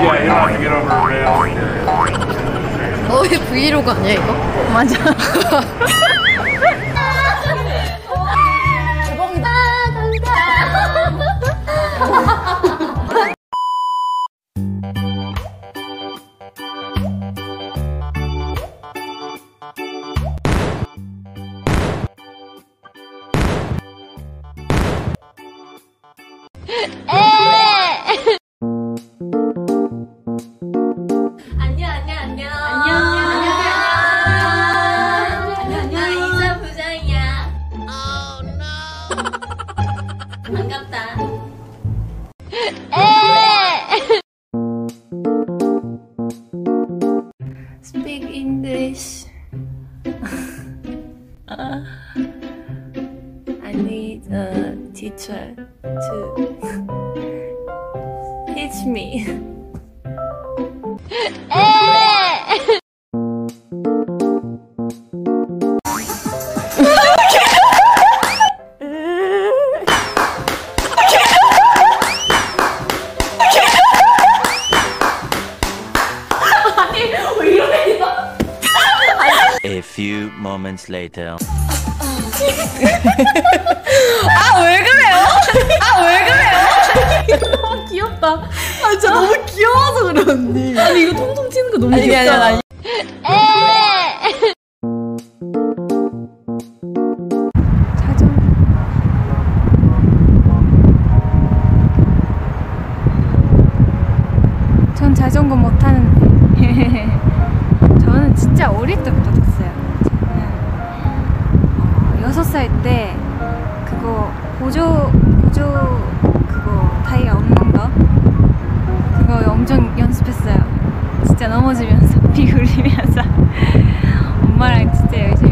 Yeah, you don't have to get over a rail. 어, 왜 브이로그 아니야, 이거? 맞아. 안 반갑다 Speak English. I need a teacher to teach me. A few moments later. 아, 왜 그래요? 아, 왜 그래요? 너무 귀엽다. 아, 진짜 너무 귀여워서 그래, 언니. 아니, 이거 통통 튀는 거 너무 아니, 귀엽다. 아니, 아니. 자전 전 자전거 못 타는데 진짜 어릴 때부터 탔어요. 저는 어, 여섯 살때 그거 보조 보조 그거 타이어 없는 거? 그거 엄청 연습했어요. 진짜 넘어지면서 피 흘리면서. 엄마랑 진짜 열심히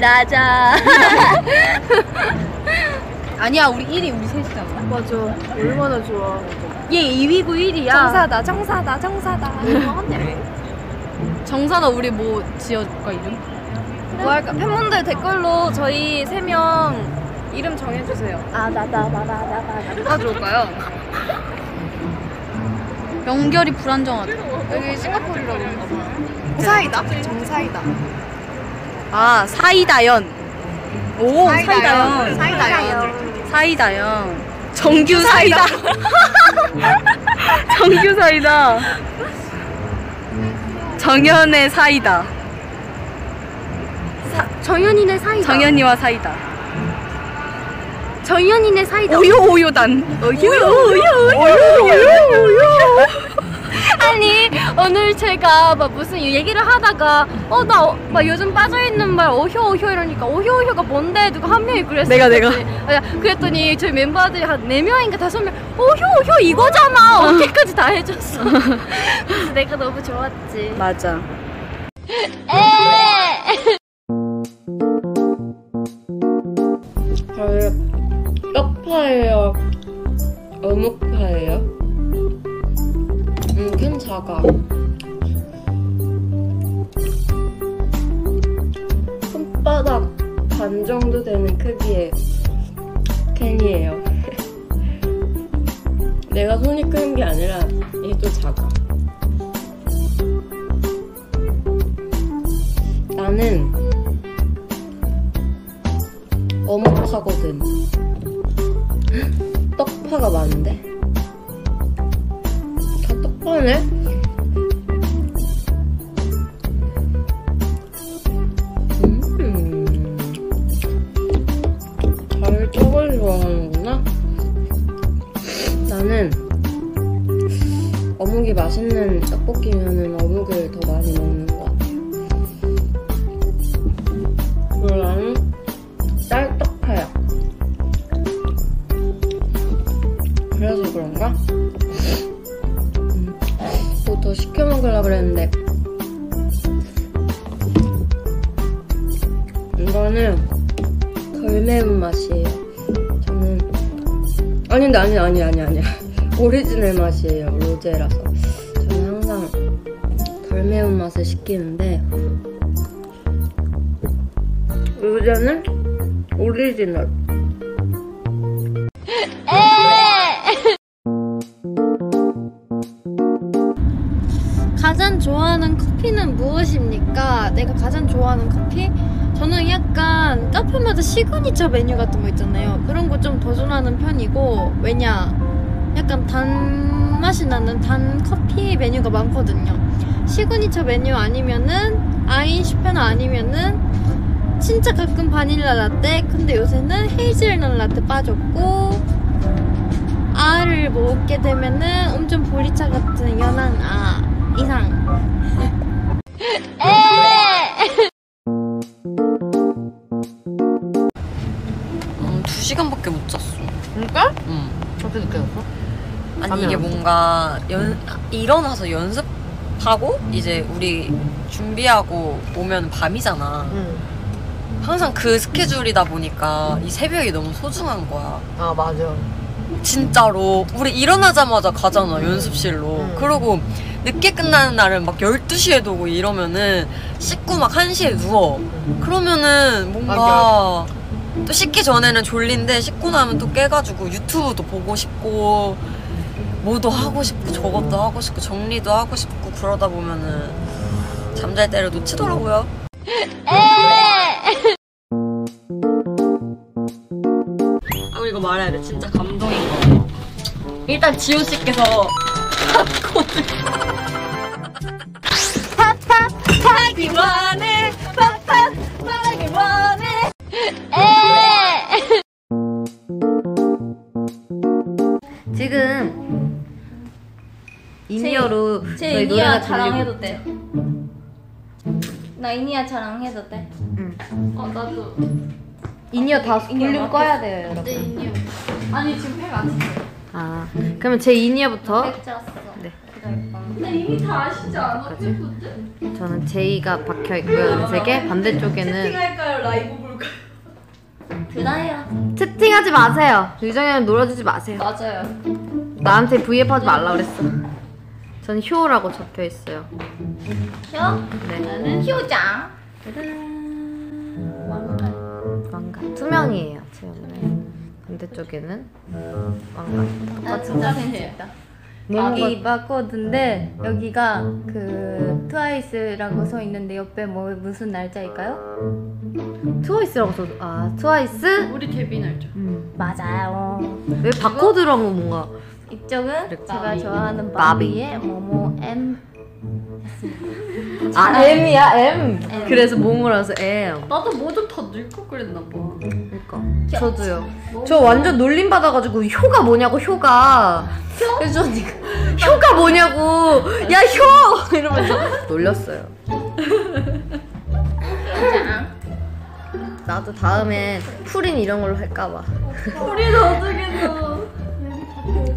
낮아 아니야 우리 1위 우리 셋이잖아. 맞아. 얼마나 좋아. 얘 2위고 1위야 정사다 정사다 정사다. 정사다 우리 뭐 지어줄까 이름? 뭐 할까? 팬분들 댓글로 저희 세 명 이름 정해주세요. 아 나다 나다 나다 누가 좋을까요? 연결이 불안정하다. 여기 싱가포르라고 그런가 봐. 사이다? 정사이다. 아 사이다연. 오 사이다연. 사이다요. 사이다연. 정규 사이다. 정규 사이다. 정연의 사이다. 정연이네 사이다 정연이와 사이다. 정연이네 사이다 오요 오요단. 오요 오요 오요 오요. 아니 오늘 제가 막 무슨 얘기를 하다가 어 나 막 요즘 빠져있는 말 어효 어효 이러니까 어효 어효가 뭔데 누가 한 명이 그랬어 내가, 내가. 그랬더니 저희 멤버들이 한 네 명인가 다섯 명 어효 어효 이거잖아 어깨까지 다 해줬어 그래서 내가 너무 좋았지 맞아. 저희 떡파예요? 어묵파예요? 작아. 손바닥 반 정도 되는 크기의 캔이에요. 내가 손이 큰게 아니라 이게 또 작아. 나는 어묵파거든. 떡파가 많은데? 다 떡파네? 떡볶이면은 어묵을 더 많이 먹는 것 같아. 그리고 나는 쌀떡파야. 그래서 그런가? 음, 뭐더 더 시켜 먹으려고 그랬는데 이거는 덜 매운 맛이에요. 저는 아니 근데 아니 아니 아니 아니 오리지널 맛이에요. 로제라서 덜 매운 맛을 시키는데 로제는 오리지널. 가장 좋아하는 커피는 무엇입니까? 내가 가장 좋아하는 커피? 저는 약간 카페마다 시그니처 메뉴 같은 거 있잖아요. 그런 거 좀 도전하는 편이고 왜냐? 약간 단맛이 나는 단 커피 메뉴가 많거든요. 시그니처 메뉴 아니면은 아인슈페너 아니면은 진짜 가끔 바닐라 라떼 근데 요새는 헤이즐넛 라떼 빠졌고 아아를 먹게 되면은 엄청 보리차 같은 연한 아 이상 음, 두 시간밖에 못 잤어. 그러니까? 응. 그렇게 늦게 잤어? 아니 이게? 뭔가 연 일어나서 연습 하고 이제 우리 준비하고 오면 밤이잖아. 응. 항상 그 스케줄이다 보니까 이 새벽이 너무 소중한 거야. 아 맞아. 진짜로 우리 일어나자마자 가잖아 연습실로. 응. 그리고 늦게 끝나는 날은 막 12시에 도고 이러면은 씻고 막 1시에 누워. 그러면은 뭔가 또 씻기 전에는 졸린데 씻고 나면 또 깨가지고 유튜브도 보고 싶고 뭐도 하고 싶고 저것도 하고 싶고 정리도 하고 싶고 그러다 보면은 잠잘 때를 놓치더라고요. 아 이거 말해야 돼 진짜 감동인 거. 일단 지호 씨께서 팝콘을 노래가 자랑해도 돼. 나 이니아 자랑해도 돼. 응. 어 나도. 인이어 다 볼륨. 꺼야 돼요, 여러분. 내 이니아. 아니 지금 팩안 쳤어. 아, 그러면 제 인이어부터 팩 쳤어. 네. 기다려봐. 근데 이미 다 아시지 않아? 팩부터? 저는 제이가 박혀 있고요, 연색에 반대쪽에는 할까요? 라이브 볼까요? 드라이야. 채팅하지 마세요. 유정이는 놀아주지 마세요. 맞아요. 나한테 V앱 하지 말라 그랬어. 전 효라고 적혀 있어요. 혀? 네. 나는 효장. 왕관 투명이에요, 제 얼굴은. 반대쪽에는 왕관. 나 진짜 여기 바코드인데 여기가 그 트와이스라고 써 있는데 옆에 뭐 무슨 날짜일까요? 트와이스라고 써. 아 트와이스? 우리 데뷔 날짜. 음. 맞아요. 왜 바코드라고 뭔가 이쪽은 그랬지. 제가 좋아하는 바비. 바비의 모모 M. 아 M이야 M. M. 그래서 몸으로서 M. 나도 뭐 좀 더 늙고 그랬나 봐. 그러니까 저도요. 저 완전 놀림 받아가지고 효가 뭐냐고 효가. 그래서 언니가 효가 뭐냐고 야 효 이러면서 놀렸어요. 나도 다음에 풀인 이런 걸로 할까봐. 우리 어떻게 너?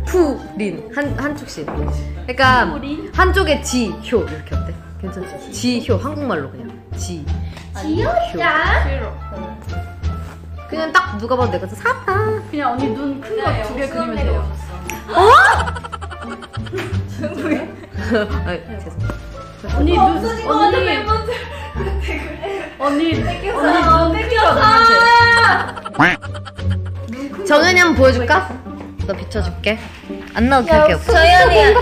푸린 한 한쪽씩. 그러니까 한쪽에 지효 이렇게 어때? 괜찮지? 지효 한국말로 그냥 지. 지효야? 그냥 딱 누가 봐도 내가 사다. 그냥 언니 눈 큰 거 두 개 그리면 돼요. 아, 죄송. 언니 눈 언니 언니 언니 눈 정연이 한번 보여줄까? 너 비춰줄게. 안 나오게 할게 없어. 저연이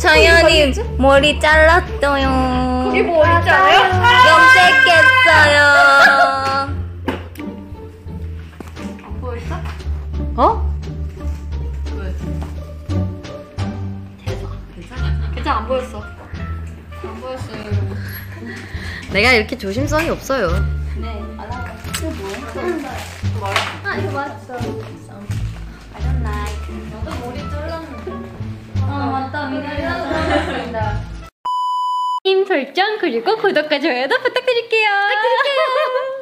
저연이 머리 잘랐어요. 그게 뭐 있지 않아요? 염색했어요. 안 보였어? 어? 괜찮아 안 보였어. 안 보였어요 여러분. 내가 이렇게 조심성이 없어요. 네, 알아. 이거 뭐야? 아, 이거 맞죠. I don't like. 나도 머리 잘랐는데. 아, 맞다. 미나리가 잘랐습니다. 임 설정 그리고 구독과 좋아요도 부탁드릴게요. 부탁드릴게요.